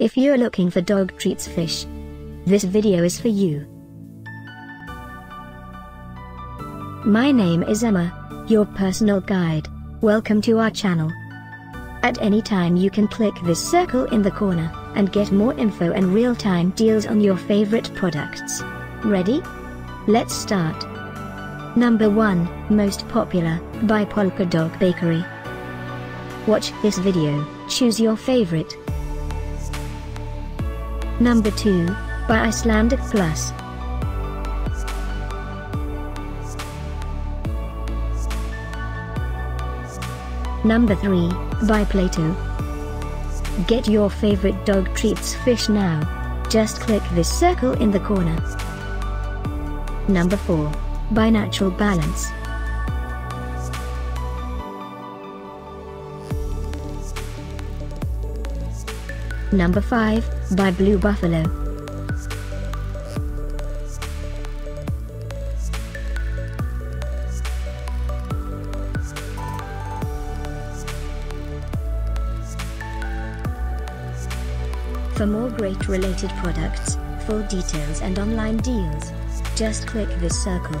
If you're looking for dog treats fish, this video is for you. My name is Emma, your personal guide. Welcome to our channel. At any time you can click this circle in the corner, and get more info and real-time deals on your favorite products. Ready? Let's start. Number 1, Most Popular, by Polka Dog Bakery. Watch this video, choose your favorite. Number 2, by Icelandic Plus. Number 3, by Plato. Get your favorite dog treats fish now. Just click this circle in the corner. Number 4, by Natural Balance. Number 5, by Blue Buffalo. For more great related products, full details and online deals, just click this circle.